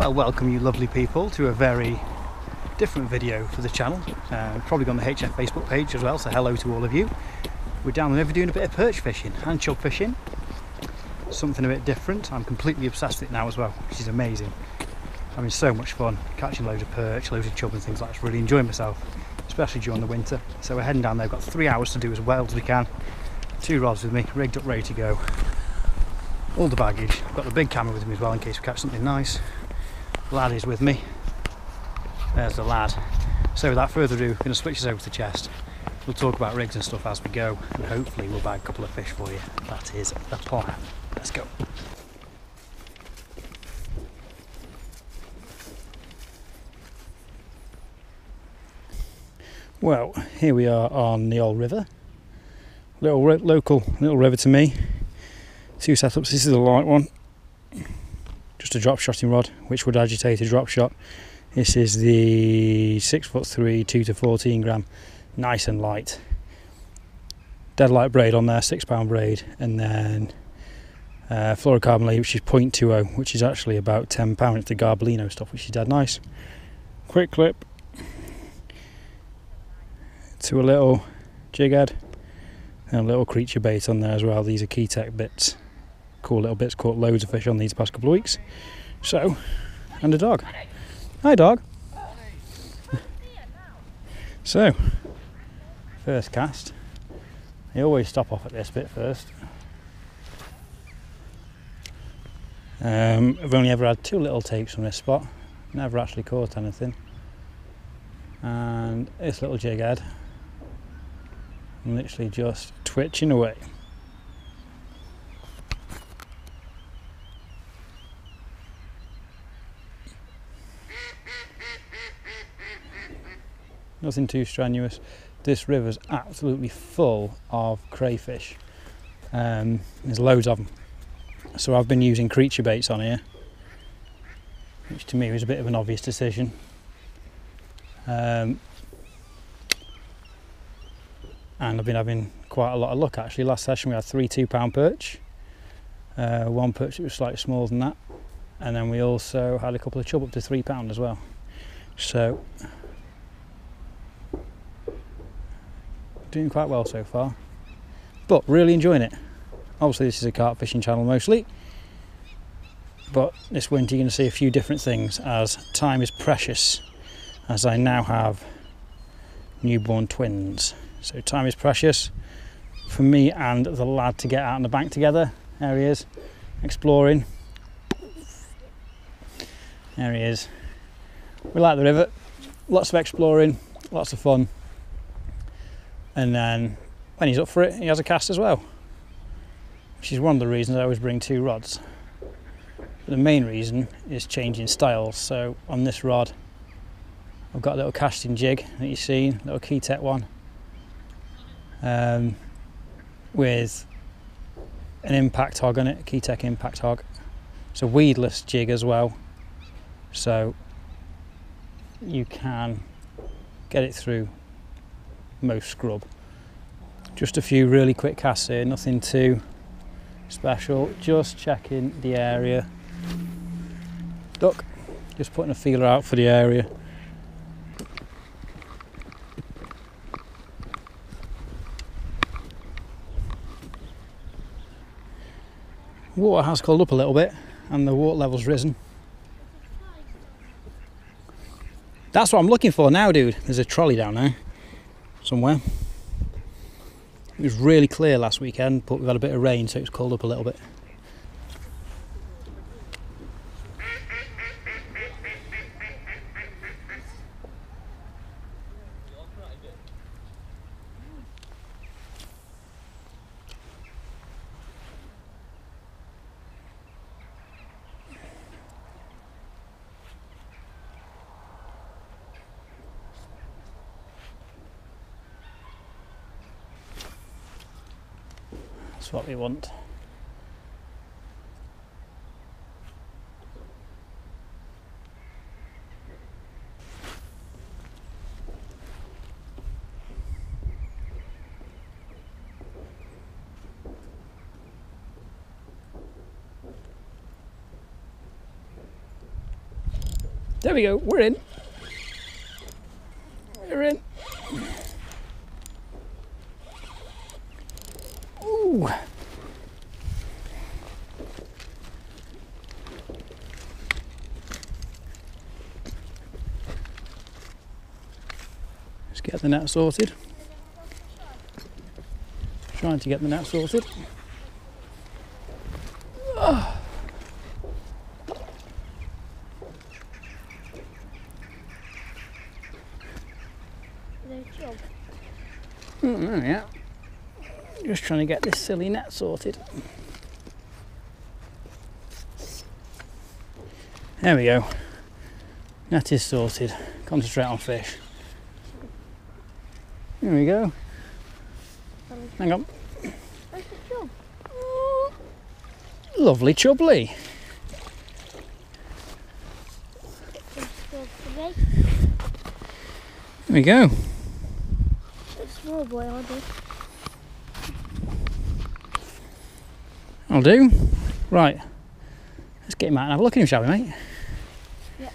Well, welcome you lovely people to a very different video for the channel. Uh, probably on the HF Facebook page as well, so hello to all of you. We're down the river doing a bit of perch fishing and chub fishing. Something a bit different. I'm completely obsessed with it now as well, which is amazing. Having so much fun, catching loads of perch, loads of chub and things like that. Really enjoying myself, especially during the winter. So we're heading down there. We've got three hours to do as well as we can. Two rods with me, rigged up, ready to go. All the baggage. I've got the big camera with me as well in case we catch something nice. Lad is with me. There's the lad. So without further ado, we're going to switch this over to the chest. We'll talk about rigs and stuff as we go, and hopefully we'll bag a couple of fish for you. That is the plan. Let's go. Well, here we are on the old river. Little local little river to me. Two setups. This is a light one, just a drop shotting rod, Wychwood Agitator drop shot. This is the six foot three, two to fourteen gram, nice and light. Dead light braid on there, six pound braid, and then uh, fluorocarbon lead, which is 0.20, which is actually about ten pound. It's the Garbolino stuff, which is dead nice. Quick clip to a little jig head and a little creature bait on there as well. These are Keitech bits, cool little bits. Caught loads of fish on these past couple of weeks. So, and a dog. Hi, dog. So, first cast. I always stop off at this bit first. Um, I've only ever had two little takes from this spot. Never actually caught anything. And this little jig head I'm literally just twitching away. Nothing too strenuous. This river's absolutely full of crayfish. Um, there's loads of them. So I've been using creature baits on here, which to me was a bit of an obvious decision. Um, and I've been having quite a lot of luck actually. Last session we had three two pound perch, uh, one perch that was slightly smaller than that, and then we also had a couple of chub up to three pound as well. So doing quite well so far, but really enjoying it. Obviously, this is a carp fishing channel mostly, but this winter you're going to see a few different things as time is precious, as I now have newborn twins. So time is precious for me and the lad to get out on the bank together. There he is, exploring. There he is. We like the river, lots of exploring, lots of fun. And then when he's up for it, he has a cast as well. Which is one of the reasons I always bring two rods. But the main reason is changing styles. So on this rod, I've got a little casting jig that you've seen, little Keitech one um, with an impact hog on it, Keitech impact hog. It's a weedless jig as well, so you can get it through most scrub. Just a few really quick casts here, nothing too special, just checking the area. Duck, just putting a feeler out for the area. water has cooled up a little bit and the water level's risen. That's what I'm looking for now, dude. There's a trolley down there somewhere. It was really clear last weekend, but we've had a bit of rain, so it's cooled up a little bit. That's what we want. There we go, we're in. Get the net sorted. Trying to get the net sorted. Job. Mm, yeah. Just trying to get this silly net sorted. There we go. Net is sorted. Concentrate on fish. There we go. Hang on. Where's the job? Lovely chubbly. It's job for me. There we go. It's small boy, I'll do. I'll do. Right. Let's get him out and have a look at him, shall we, mate? Yeah.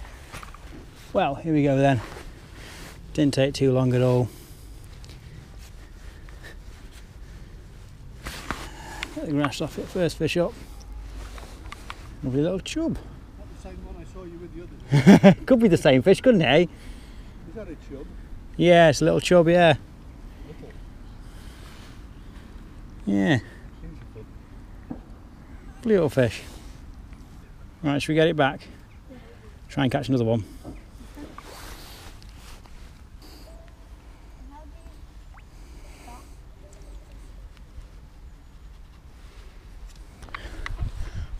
Well, here we go then. Didn't take too long at all. Let the grass off it first fish up. Lovely little chub. Not the same one I saw you with the other. Could be the same fish, couldn't it? eh? That a chub? Yeah, it's a little chub, yeah. Little. Yeah, Seems a bit. lovely little fish. Right, should we get it back? Try and catch another one.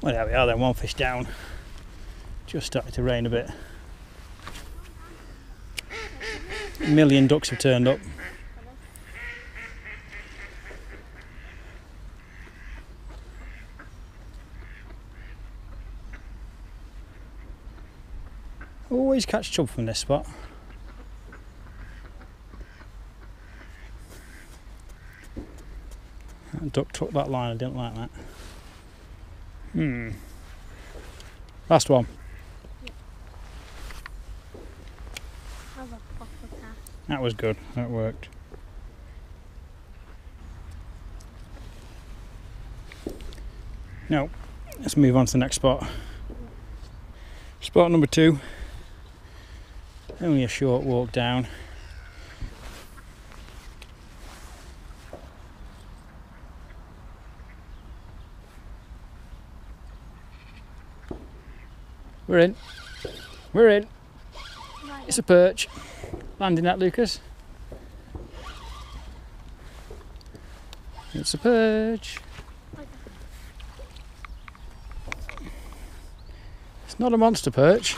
Well, there we are then, one fish down. Just started to rain a bit. A million ducks have turned up. Always catch chub from this spot. That duck took that line, I didn't like that. Hmm. Last one. That was good. That worked. Now, let's move on to the next spot. Spot number two. Only a short walk down. We're in. We're in. It's a perch. Landing that, Lucas. It's a perch. It's not a monster perch.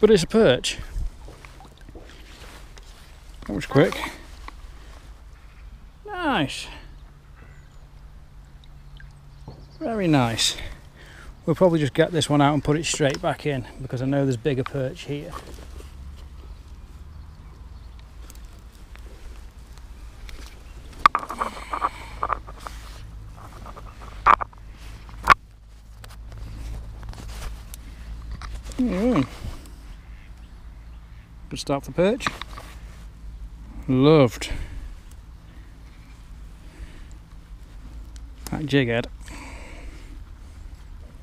But it's a perch. That was quick. Nice. Very nice. We'll probably just get this one out and put it straight back in because I know there's bigger perch here. Mm. Good start for perch. Loved. That jig head.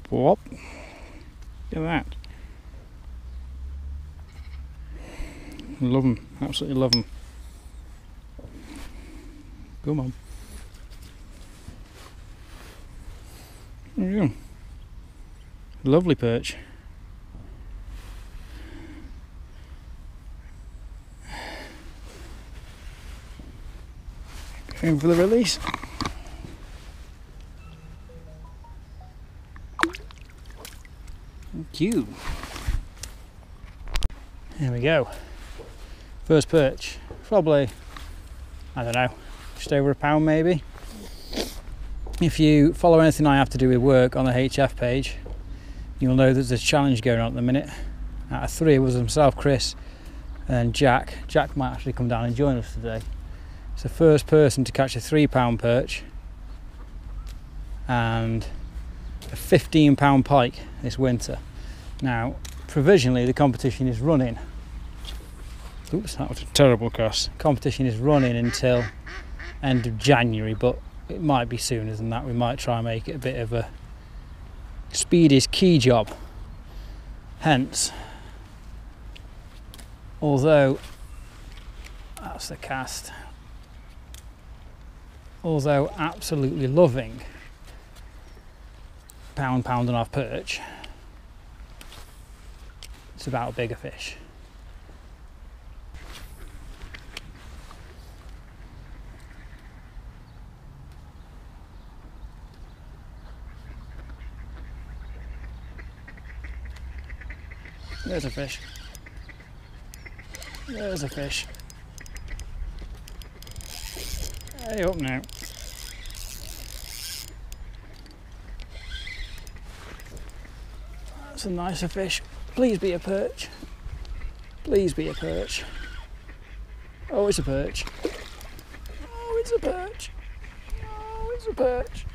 Whoop. Look at that. Love them. Absolutely love them. Come on. There you go. Lovely perch. Going for the release. You. There we go. First perch. Probably, I don't know, just over a pound maybe. If you follow anything I have to do with work on the HF page, you'll know there's a challenge going on at the minute. Out of three, it was himself, Chris, and Jack. Jack might actually come down and join us today. It's the first person to catch a three pound perch and a 15 pound pike this winter. Now, provisionally, the competition is running. Oops, that was a terrible cuss. Competition is running until end of January, but it might be sooner than that. We might try and make it a bit of a speed is key job. Hence, although that's the cast, although absolutely loving pound, pound and a half perch, it's about a bigger fish. There's a fish. There's a fish. Hey up now. That's a nicer fish. Please be a perch. Please be a perch. Oh, it's a perch. Oh, it's a perch. Oh, it's a perch.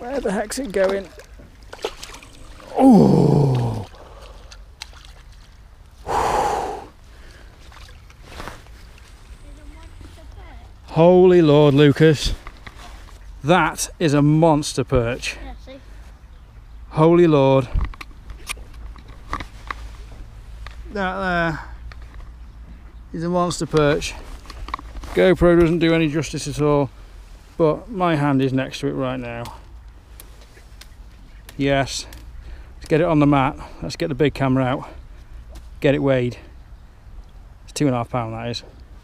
Where the heck's it going? Oh! Holy Lord, Lucas. That is a monster perch. Holy Lord. That there is a monster perch. GoPro doesn't do any justice at all, but my hand is next to it right now. Yes. Let's get it on the mat. Let's get the big camera out. Get it weighed. It's two and a half pound that is.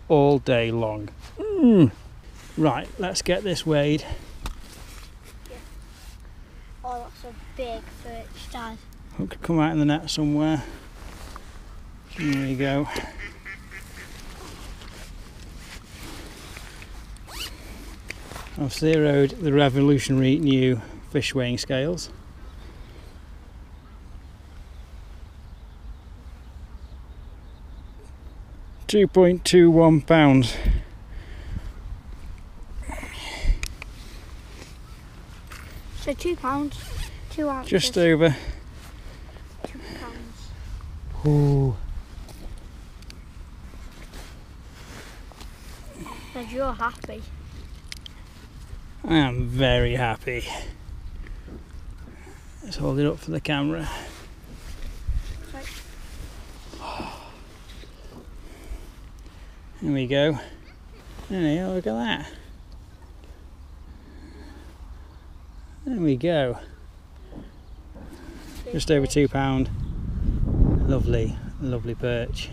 All day long. Mm. Right, let's get this weighed. Oh, that's a big perch, Dad. It could come out in the net somewhere. There you go. I've zeroed the revolutionary new fish weighing scales. Two point two one pounds. So two pounds, two ounces. Just over. two pounds. Ooh. You're happy. I am very happy. Let's hold it up for the camera. There we go. There look at that. There we go. Just over two pound. Lovely, lovely perch.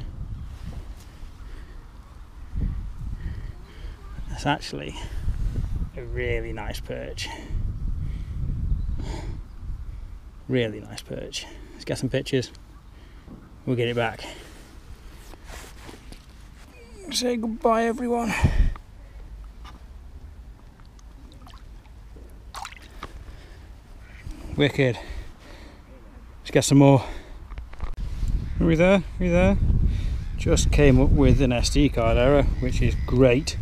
Actually a really nice perch. Really nice perch. Let's get some pictures. We'll get it back. Say goodbye, everyone. Wicked. Let's get some more. Are we there? Are we there? Just came up with an SD card error, which is great.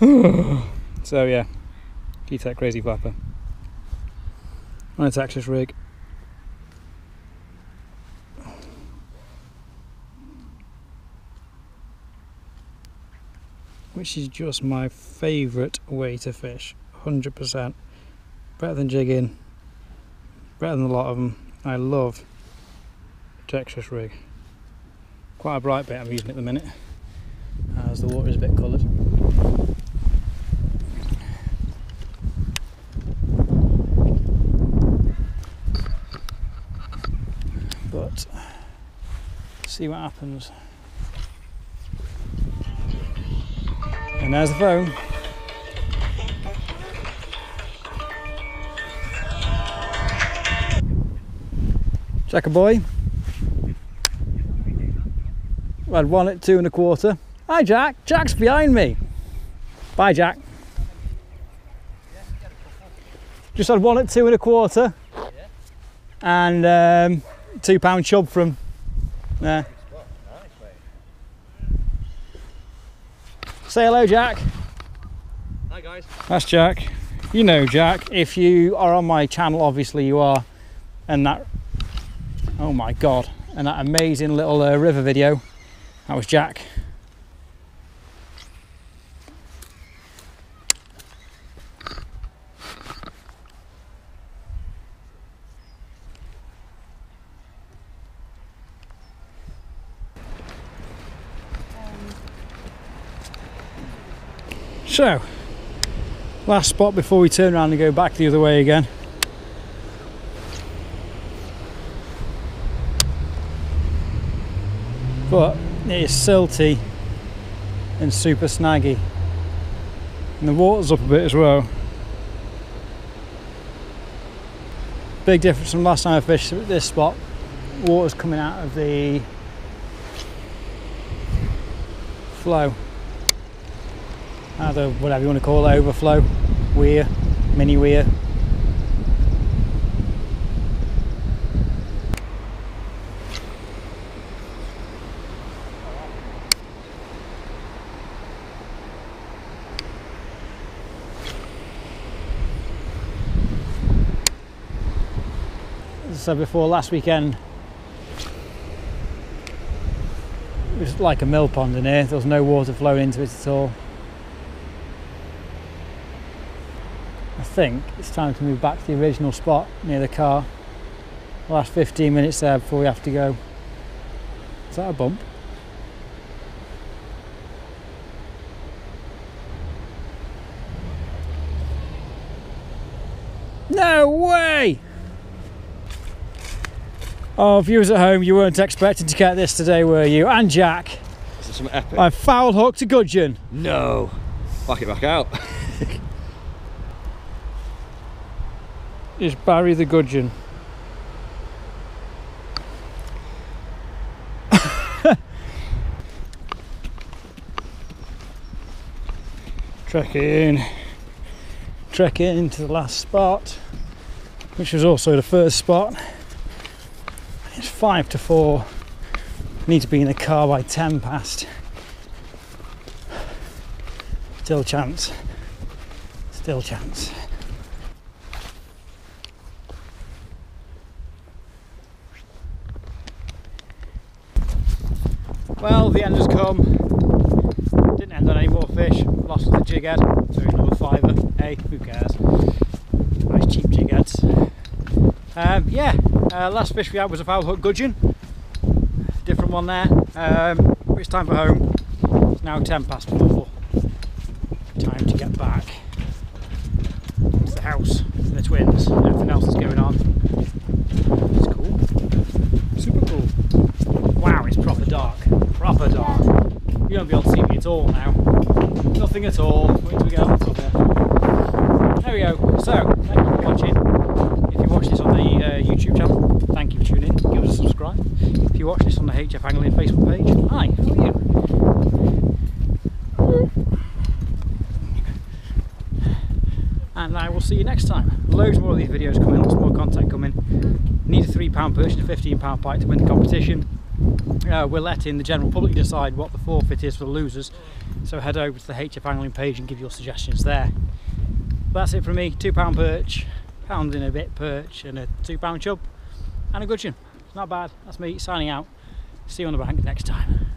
so yeah, Keitech crazy flapper. On a Texas rig. Which is just my favourite way to fish. 100%. Better than jigging. Better than a lot of them. I love Texas rig. Quite a bright bit I'm using at the minute, as the water is a bit coloured. But see what happens. And there's the phone. A boy. We had one at two and a quarter. Hi Jack, Jack's behind me. Bye Jack. Just had one at two and a quarter. And um, two pound chub from there. Say hello Jack. Hi guys. That's Jack. You know, Jack, if you are on my channel, obviously you are, and that, oh my god, and that amazing little uh, river video, that was Jack. So, last spot before we turn around and go back the other way again. But it is silty and super snaggy. And the water's up a bit as well. Big difference from last time I fished at this spot. Water's coming out of the flow either whatever you want to call it, overflow, weir, mini weir. As I said before, last weekend it was like a mill pond in here. There was no water flowing into it at all. Think it's time to move back to the original spot near the car. The last 15 minutes there before we have to go. Is that a bump? No way! Oh, viewers at home, you weren't expecting to get this today, were you? And Jack, This Is some epic? I foul hooked a gudgeon. no. Back it back out. Is Barry the gudgeon. Trek in, trek in to the last spot, which was also the first spot. It's five to four. Need to be in the car by ten past. Still chance. Still chance. Well, the end has come. Didn't end on any more fish. Lost the jig head, so another fiver. Hey, who cares? Nice cheap jig heads. Um, yeah, uh, last fish we had was a foul hook gudgeon. Different one there. Um, it's time for home. It's now 10 past 4. Time to get back to the house, to the twins, and everything else that's going on. It's cool. Super cool. Wow, it's proper dark. Proper dark. You won't be able to see me at all now. Nothing at all. Wait till we get up there. There we go. So, thank you for watching. If you watch this on the uh, YouTube channel, thank you for tuning in. Give us a subscribe. If you watch this on the HF Angling Facebook page, hi, how are you? And I will see you next time. Loads more of these videos coming, lots more content coming. Need a £3 purchase, a £15 bite to win the competition. Uh, we're letting the general public decide what the forfeit is for the losers. So head over to the HF Angling page and give your suggestions there. That's it from me. £2 perch, pound in a bit perch, and a £2 chub, and a gudgeon. It's not bad. That's me signing out. See you on the bank next time.